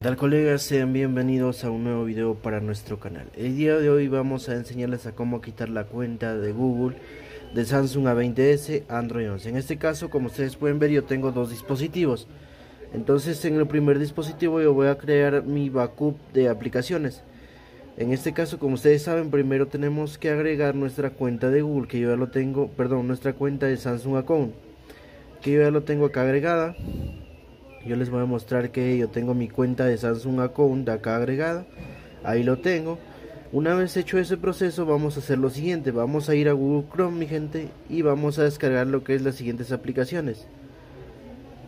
tal colegas? Sean bienvenidos a un nuevo video para nuestro canal. El día de hoy vamos a enseñarles a cómo quitar la cuenta de Google de Samsung A20s Android 11. En este caso, como ustedes pueden ver, yo tengo dos dispositivos. Entonces, en el primer dispositivo yo voy a crear mi backup de aplicaciones. En este caso, como ustedes saben, primero tenemos que agregar nuestra cuenta de Google, que yo ya lo tengo, perdón, nuestra cuenta de Samsung Account, que yo ya lo tengo acá agregada yo les voy a mostrar que yo tengo mi cuenta de Samsung Account acá agregada. Ahí lo tengo. Una vez hecho ese proceso vamos a hacer lo siguiente. Vamos a ir a Google Chrome mi gente y vamos a descargar lo que es las siguientes aplicaciones.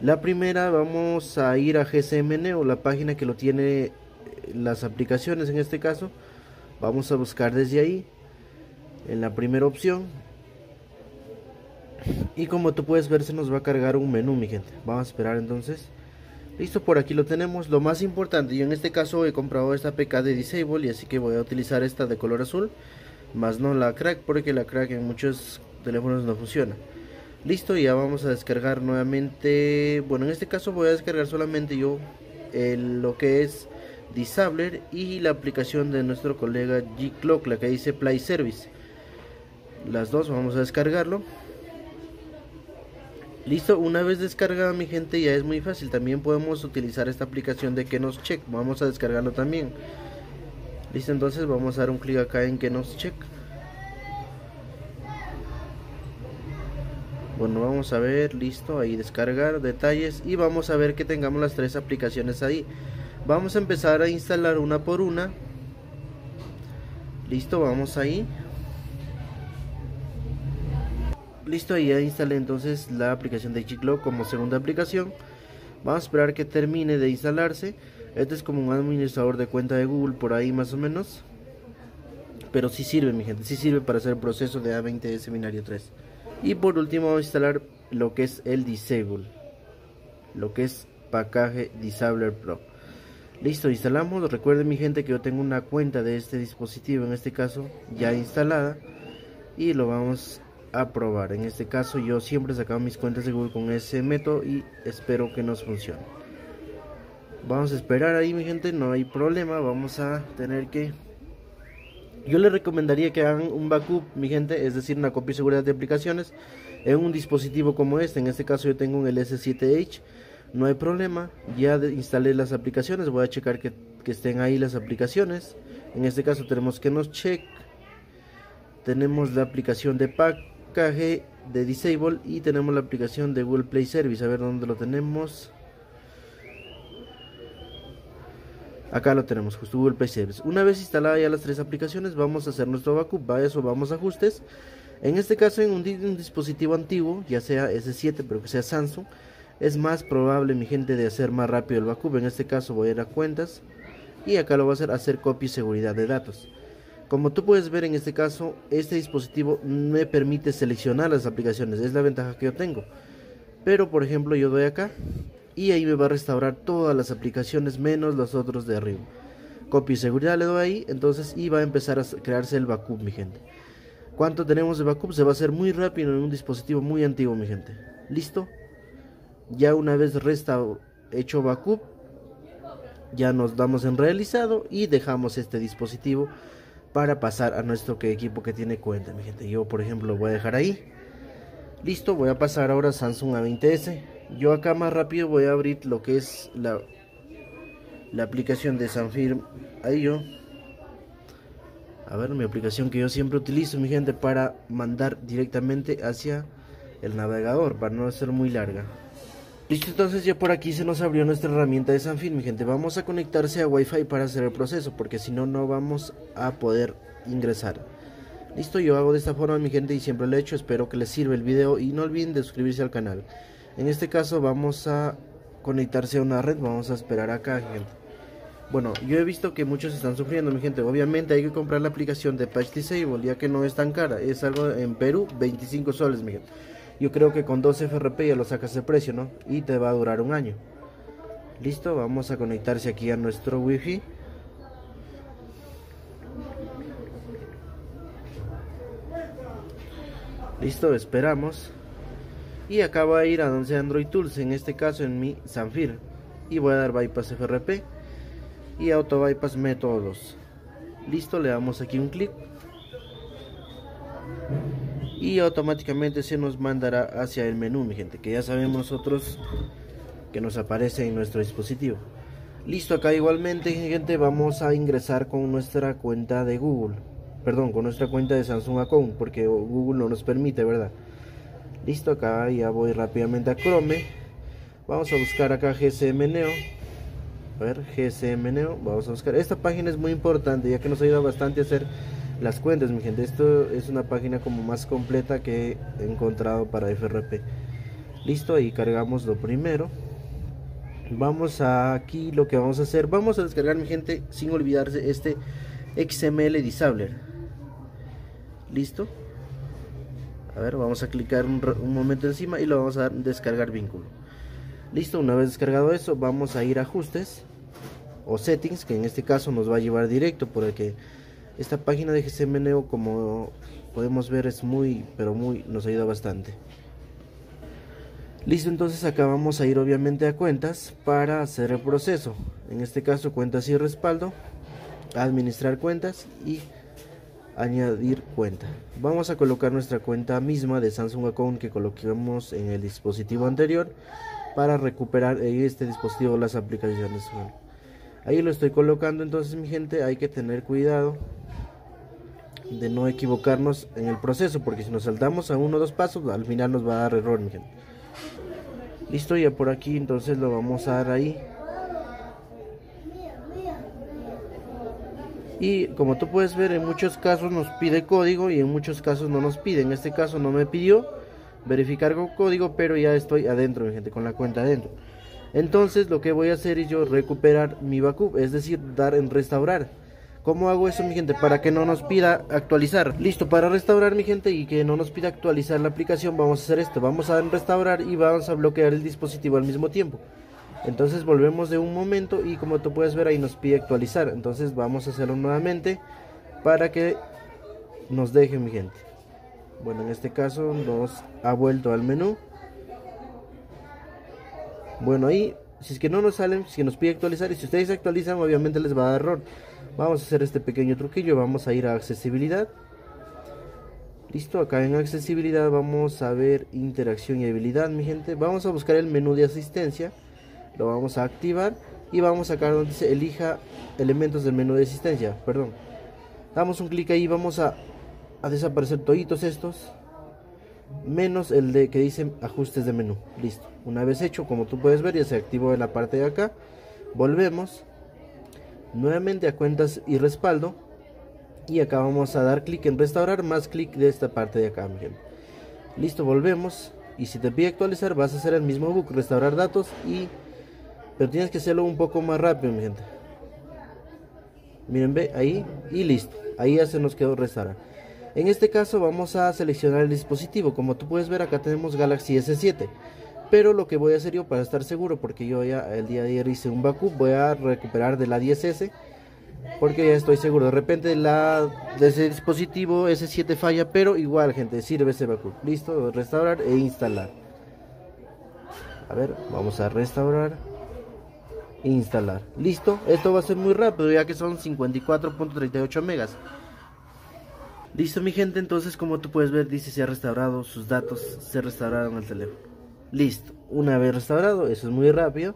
La primera vamos a ir a GCMN o la página que lo tiene eh, las aplicaciones en este caso. Vamos a buscar desde ahí en la primera opción. Y como tú puedes ver se nos va a cargar un menú mi gente. Vamos a esperar entonces Listo, por aquí lo tenemos. Lo más importante, yo en este caso he comprado esta PK de Disable y así que voy a utilizar esta de color azul. Más no la crack porque la crack en muchos teléfonos no funciona. Listo, ya vamos a descargar nuevamente. Bueno, en este caso voy a descargar solamente yo lo que es Disabler y la aplicación de nuestro colega G-Clock, la que dice Play Service. Las dos vamos a descargarlo. Listo, una vez descargada mi gente ya es muy fácil. También podemos utilizar esta aplicación de Kenos Check. Vamos a descargarlo también. Listo, entonces vamos a dar un clic acá en Kenos Check. Bueno, vamos a ver, listo, ahí descargar detalles y vamos a ver que tengamos las tres aplicaciones ahí. Vamos a empezar a instalar una por una. Listo, vamos ahí. Listo, ahí ya instalé entonces la aplicación de Chiclo como segunda aplicación. Vamos a esperar que termine de instalarse. Este es como un administrador de cuenta de Google por ahí más o menos. Pero sí sirve, mi gente, sí sirve para hacer el proceso de A20 Seminario 3. Y por último vamos a instalar lo que es el Disable. Lo que es pacaje Disabler Pro. Listo, instalamos. Recuerden mi gente que yo tengo una cuenta de este dispositivo, en este caso ya instalada. Y lo vamos a probar. En este caso yo siempre sacaba mis cuentas de Google con ese método y espero que nos funcione. Vamos a esperar ahí mi gente, no hay problema, vamos a tener que... Yo les recomendaría que hagan un backup, mi gente, es decir, una copia de seguridad de aplicaciones en un dispositivo como este. En este caso yo tengo un S7H, no hay problema. Ya instalé las aplicaciones, voy a checar que, que estén ahí las aplicaciones. En este caso tenemos que nos check. Tenemos la aplicación de Pack De Disable y tenemos la aplicación de Google Play Service. A ver dónde lo tenemos. Acá lo tenemos, justo Google Play Service. Una vez instaladas ya las tres aplicaciones, vamos a hacer nuestro backup. Va eso, vamos a ajustes. En este caso, en un, un, dispositivo antiguo, ya sea S7, pero que sea Samsung, es más probable, mi gente, de hacer más rápido el backup. En este caso, voy a ir a cuentas y acá lo voy a hacer hacer copia y seguridad de datos. Como tú puedes ver en este caso, este dispositivo me permite seleccionar las aplicaciones, es la ventaja que yo tengo. Pero por ejemplo yo doy acá y ahí me va a restaurar todas las aplicaciones menos los otros de arriba. Copia y seguridad le doy ahí, entonces y va a empezar a crearse el backup mi gente. ¿Cuánto tenemos de backup? Se va a hacer muy rápido en un dispositivo muy antiguo mi gente. ¿Listo? Ya una vez hecho backup, ya nos damos en realizado y dejamos este dispositivo para pasar a nuestro equipo que tiene cuenta, mi gente. Yo, por ejemplo, voy a dejar ahí. Listo, voy a pasar ahora a Samsung A20s. Yo acá más rápido voy a abrir lo que es la, la aplicación de Sanfir. Ahí yo. A ver, mi aplicación que yo siempre utilizo, mi gente, para mandar directamente hacia el navegador, para no ser muy larga. Listo, entonces ya por aquí se nos abrió nuestra herramienta de Sanfin, mi gente. Vamos a conectarse a Wi-Fi para hacer el proceso, porque si no, no vamos a poder ingresar. Listo, yo hago de esta forma, mi gente, y siempre lo he hecho. Espero que les sirva el video y no olviden de suscribirse al canal. En este caso vamos a conectarse a una red, vamos a esperar acá, gente. Bueno, yo he visto que muchos están sufriendo, mi gente. Obviamente hay que comprar la aplicación de Patch Disable, ya que no es tan cara. Es algo en Perú, 25 soles, mi gente yo creo que con 2 FRP ya lo sacas de precio, ¿no? Y te va a durar un año. Listo, vamos a conectarse aquí a nuestro wifi. Listo, esperamos. Y acá va a ir a donde Android Tools, en este caso en mi Sanfir. Y voy a dar bypass FRP. y auto bypass métodos listo le damos aquí un clic y automáticamente se nos mandará hacia el menú mi gente que ya sabemos nosotros que nos aparece en nuestro dispositivo. Listo acá igualmente gente vamos a ingresar con nuestra cuenta de Google. Perdón con nuestra cuenta de Samsung Account porque Google no nos permite verdad listo acá ya voy rápidamente a Chrome. Vamos a buscar acá GSM Neo. A ver GSM Neo vamos a buscar. Esta página es muy importante ya que nos ayuda bastante a hacer las cuentas mi gente. Esto es una página como más completa que he encontrado para FRP listo ahí cargamos lo primero. Vamos a aquí lo que vamos a hacer. Vamos a descargar mi gente sin olvidarse este XML Disabler. Listo. A ver vamos a clicar un, momento encima y lo vamos a descargar vínculo. Listo una vez descargado eso vamos a ir a ajustes o settings que en este caso nos va a llevar directo porque esta página de GCMNeo como podemos ver es muy pero muy nos ayuda bastante. Listo entonces acá vamos a ir obviamente a cuentas para hacer el proceso. En este caso cuentas y respaldo administrar cuentas y añadir cuenta. Vamos a colocar nuestra cuenta misma de Samsung Account que coloquemos en el dispositivo anterior para recuperar en este dispositivo las aplicaciones. Ahí lo estoy colocando. Entonces mi gente hay que tener cuidado de no equivocarnos en el proceso porque si nos saltamos a uno o dos pasos al final nos va a dar error mi gente. Listo ya por aquí entonces lo vamos a dar ahí. Y como tú puedes ver en muchos casos nos pide código y en muchos casos no nos pide. En este caso no me pidió verificar con código pero ya estoy adentro mi gente con la cuenta adentro. Entonces lo que voy a hacer es yo recuperar mi backup, es decir, dar en restaurar. ¿Cómo hago eso mi gente? Para que no nos pida actualizar. Listo, para restaurar mi gente y que no nos pida actualizar la aplicación vamos a hacer esto. Vamos a restaurar y vamos a bloquear el dispositivo al mismo tiempo. Entonces volvemos de un momento y como tú puedes ver ahí nos pide actualizar. Entonces vamos a hacerlo nuevamente para que nos deje mi gente. Bueno, en este caso nos ha vuelto al menú. Bueno, ahí, si es que no nos salen, si nos pide actualizar, y si ustedes actualizan, obviamente les va a dar error. Vamos a hacer este pequeño truquillo, vamos a ir a accesibilidad. Listo, acá en accesibilidad vamos a ver interacción y habilidad, mi gente. Vamos a buscar el menú de asistencia, lo vamos a activar y vamos acá donde dice elija elementos del menú de asistencia, perdón. Damos un clic ahí, vamos a, a desaparecer toditos estos menos el de que dice ajustes de menú. Listo. Una vez hecho, como tú puedes ver, ya se activó en la parte de acá. Volvemos nuevamente a cuentas y respaldo. Y acá vamos a dar clic en restaurar más clic de esta parte de acá. Listo, volvemos. Y si te pide actualizar, vas a hacer el mismo book, restaurar datos y... Pero tienes que hacerlo un poco más rápido, mi gente. Miren, ve ahí y listo. Ahí ya se nos quedó restaurar. En este caso vamos a seleccionar el dispositivo. Como tú puedes ver acá tenemos Galaxy S7. Pero lo que voy a hacer yo para estar seguro, porque yo ya el día de ayer hice un backup, voy a recuperar de la 10S. Porque ya estoy seguro. De repente la de ese dispositivo S7 falla, pero igual gente, sirve ese backup. Listo, restaurar e instalar. A ver, vamos a restaurar e instalar. Listo, esto va a ser muy rápido ya que son 54.38 megas. Listo mi gente, entonces como tú puedes ver dice se ha restaurado, sus datos se restauraron al teléfono. Listo, una vez restaurado, eso es muy rápido.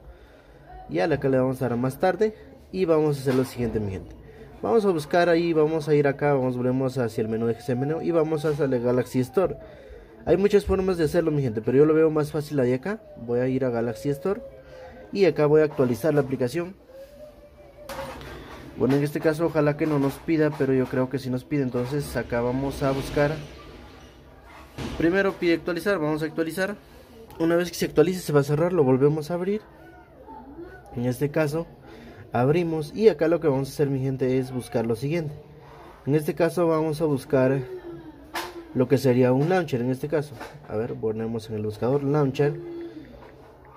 Ya la que le vamos a dar más tarde y vamos a hacer lo siguiente mi gente. Vamos a buscar ahí, vamos a ir acá, vamos volvemos hacia el menú de GCM y vamos hacia el Galaxy Store. Hay muchas formas de hacerlo mi gente, pero yo lo veo más fácil de acá. Voy a ir a Galaxy Store y acá voy a actualizar la aplicación bueno, en este caso ojalá que no nos pida, pero yo creo que si nos pide, entonces acá vamos a buscar. Primero pide actualizar, vamos a actualizar. Una vez que se actualice se va a cerrar, lo volvemos a abrir. En este caso, abrimos y acá lo que vamos a hacer mi gente es buscar lo siguiente. En este caso vamos a buscar lo que sería un launcher en este caso. A ver, ponemos en el buscador launcher.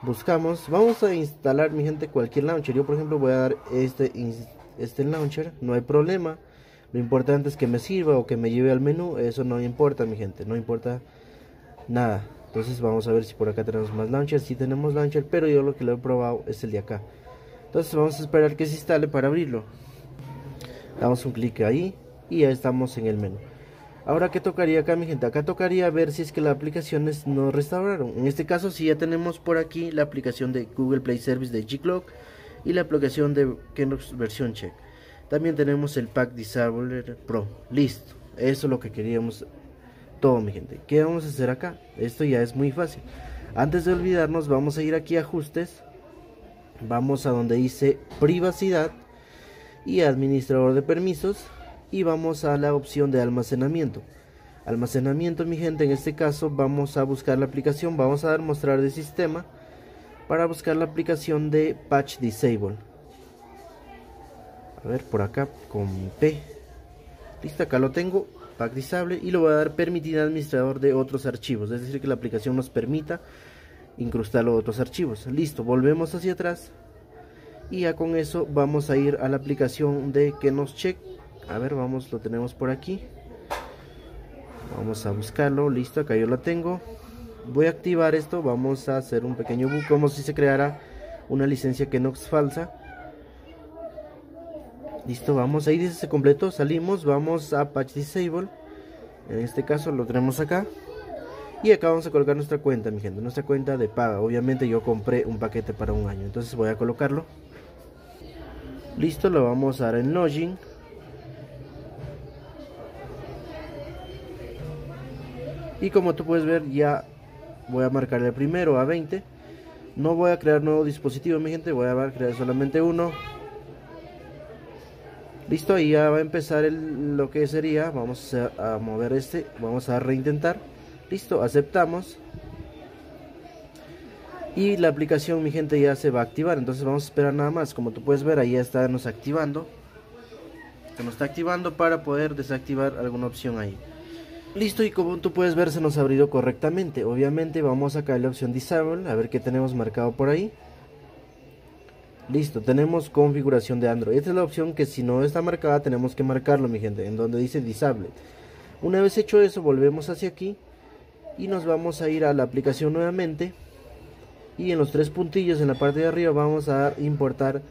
Buscamos, vamos a instalar mi gente cualquier launcher. Yo por ejemplo voy a dar este este launcher, no hay problema. Lo importante es que me sirva o que me lleve al menú, eso no importa mi gente, no importa nada. Entonces vamos a ver si por acá tenemos más launcher, si tenemos launcher, pero yo lo que lo he probado es el de acá. entonces vamos a esperar que se instale para abrirlo. Damos un clic ahí y ya estamos en el menú. Ahora que tocaría acá mi gente acá tocaría ver si es que las aplicaciones no restauraron. En este caso si ya tenemos por aquí la aplicación de Google Play Service de G-Clock y la aplicación de Kenox versión check. También tenemos el pack disabler pro. Listo. Eso es lo que queríamos todo mi gente. Qué vamos a hacer acá esto ya es muy fácil. Antes de olvidarnos vamos a ir aquí a ajustes. Vamos a donde dice privacidad y administrador de permisos. Y vamos a la opción de almacenamiento. Almacenamiento mi gente en este caso vamos a buscar la aplicación. Vamos a dar mostrar de sistema para buscar la aplicación de patch disable. A ver por acá con P listo acá lo tengo pack disable y lo voy a dar permitir administrador de otros archivos es decir que la aplicación nos permita incrustar los otros archivos. Listo volvemos hacia atrás y ya con eso vamos a ir a la aplicación de que nos check a ver vamos lo tenemos por aquí. Vamos a buscarlo listo acá yo lo tengo. Voy a activar esto vamos a hacer un pequeño book como si se creara una licencia que no es falsa listo vamos ahí dice se completo salimos vamos a patch disable. En este caso lo tenemos acá. Y acá vamos a colocar nuestra cuenta mi gente nuestra cuenta de paga. Obviamente yo compré un paquete para un año entonces voy a colocarlo. Listo lo vamos a dar en login. Y como tú puedes ver ya voy a marcar el primero a 20 no voy a crear nuevo dispositivo mi gente voy a crear solamente uno listo ahí ya va a empezar lo que sería. Vamos a, mover este vamos a reintentar. Listo aceptamos. Y la aplicación mi gente ya se va a activar. Entonces vamos a esperar nada más. Como tú puedes ver ahí ya está nos activando. Se nos está activando para poder desactivar alguna opción ahí. Listo y como tú puedes ver se nos ha abrido correctamente. Obviamente vamos a caer la opción disable a ver qué tenemos marcado por ahí listo tenemos configuración de android. Esta es la opción que si no está marcada tenemos que marcarlo mi gente en donde dice disable. Una vez hecho eso volvemos hacia aquí y nos vamos a ir a la aplicación nuevamente. Y en los tres puntillos en la parte de arriba vamos a importar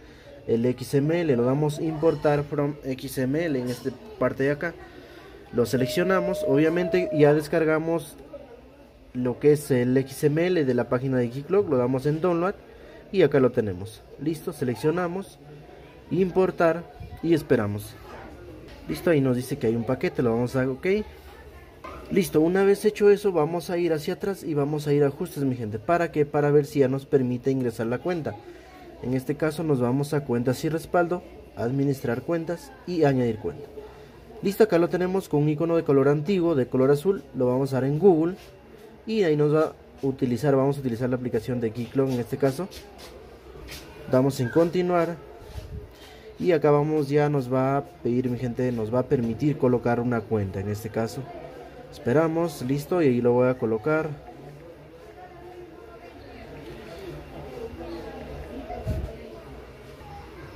el XML lo damos importar from XML en esta parte de acá. Lo seleccionamos obviamente ya descargamos lo que es el XML de la página de Geeklog. Lo damos en download y acá lo tenemos listo seleccionamos importar y esperamos listo ahí nos dice que hay un paquete lo vamos a ok Listo, una vez hecho eso vamos a ir hacia atrás y vamos a ir a ajustes mi gente. ¿Para qué? Para ver si ya nos permite ingresar la cuenta. En este caso nos vamos a cuentas y respaldo, administrar cuentas y añadir cuenta. Listo, acá lo tenemos con un icono de color antiguo, de color azul. Lo vamos a dar en Google y ahí nos va utilizar, vamos a utilizar la aplicación de Geeklog en este caso. Damos en continuar y acá vamos ya nos va a pedir mi gente, nos va a permitir colocar una cuenta en este caso. Esperamos, listo, y ahí lo voy a colocar.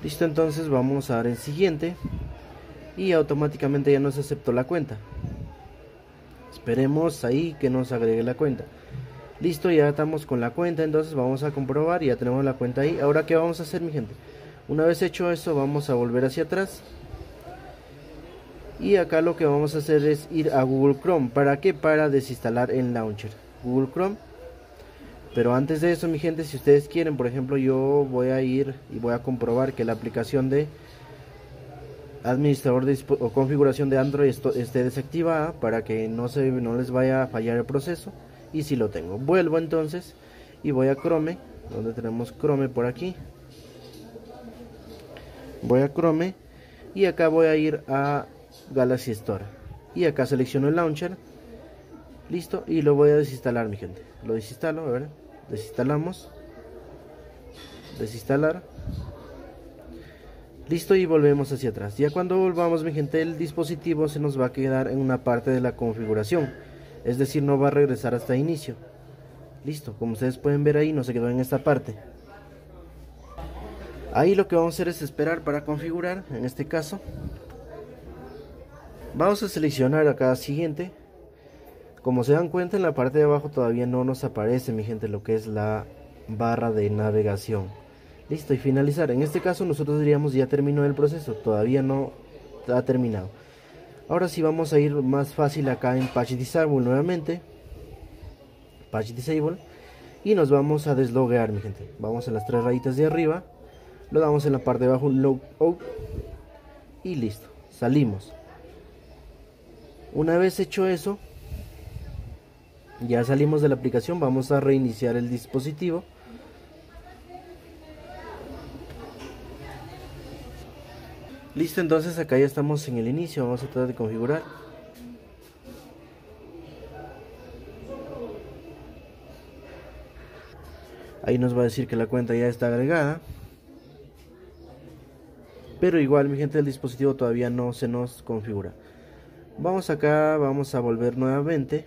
Listo, entonces vamos a dar en siguiente y automáticamente ya nos aceptó la cuenta. Esperemos ahí que nos agregue la cuenta. Listo, ya estamos con la cuenta, entonces vamos a comprobar, ya tenemos la cuenta ahí. Ahora, ¿qué vamos a hacer, mi gente? Una vez hecho eso, vamos a volver hacia atrás. Y acá lo que vamos a hacer es ir a Google Chrome. Para qué para desinstalar el launcher. Google Chrome. Pero antes de eso mi gente si ustedes quieren por ejemplo yo voy a ir y voy a comprobar que la aplicación de administrador de, o configuración de Android esté desactivada para que no se no les vaya a fallar el proceso y si lo tengo. Vuelvo entonces y voy a Chrome donde tenemos Chrome por aquí. Voy a Chrome y acá voy a ir a Galaxy Store. Y acá selecciono el launcher. Listo y lo voy a desinstalar mi gente. Lo desinstalo a ver. Desinstalamos. Desinstalar. Listo y volvemos hacia atrás. Ya cuando volvamos mi gente el dispositivo se nos va a quedar en una parte de la configuración es decir no va a regresar hasta inicio listo como ustedes pueden ver ahí no se quedó en esta parte ahí lo que vamos a hacer es esperar para configurar en este caso Vamos a seleccionar acá siguiente. Como se dan cuenta en la parte de abajo todavía no nos aparece mi gente lo que es la barra de navegación. Listo, y finalizar. En este caso nosotros diríamos ya terminó el proceso, todavía no ha terminado. Ahora sí vamos a ir más fácil acá en Patch Disable nuevamente. Patch Disable. Y nos vamos a desloguear, mi gente. Vamos a las tres rayitas de arriba. Lo damos en la parte de abajo, un logout. Y listo, salimos. Una vez hecho eso, ya salimos de la aplicación. Vamos a reiniciar el dispositivo. Listo, entonces acá ya estamos en el inicio, vamos a tratar de configurar. Ahí nos va a decir que la cuenta ya está agregada. Pero igual mi gente el dispositivo todavía no se nos configura. Vamos acá, vamos a volver nuevamente.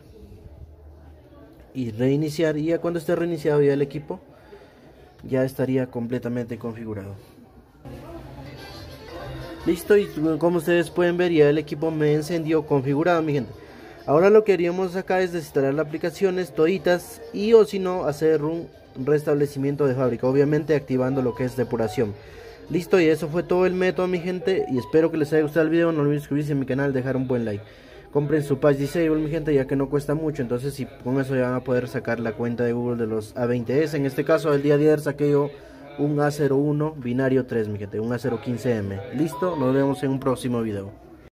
Y reiniciar. Y ya cuando esté reiniciado ya el equipo, ya estaría completamente configurado. Listo, y como ustedes pueden ver ya el equipo me encendió configurado mi gente. Ahora lo que haríamos acá es desinstalar las aplicaciones toditas y o si no hacer un restablecimiento de fábrica, obviamente activando lo que es depuración. Listo, y eso fue todo el método mi gente y espero que les haya gustado el video, no olviden suscribirse a mi canal, dejar un buen like. Compren su patch disable mi gente ya que no cuesta mucho, entonces si con eso ya van a poder sacar la cuenta de Google de los A20S. En este caso el día de ayer saqué yo un A01 binario 3, mi gente, un A015M. Listo, nos vemos en un próximo video.